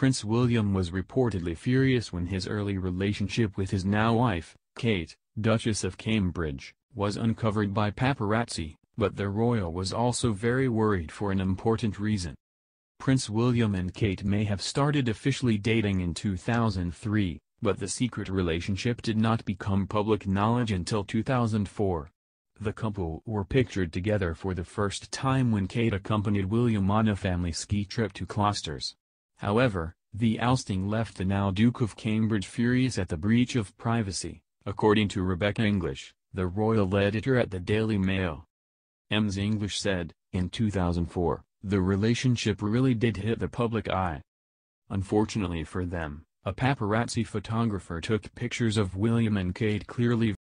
Prince William was reportedly furious when his early relationship with his now wife, Kate, Duchess of Cambridge, was uncovered by paparazzi, but the royal was also very worried for an important reason. Prince William and Kate may have started officially dating in 2003, but the secret relationship did not become public knowledge until 2004. The couple were pictured together for the first time when Kate accompanied William on a family ski trip to Klosters. However, the ousting left the now Duke of Cambridge furious at the breach of privacy, according to Rebecca English, the royal editor at the Daily Mail. Ems English said, in 2004, the relationship really did hit the public eye. Unfortunately for them, a paparazzi photographer took pictures of William and Kate clearly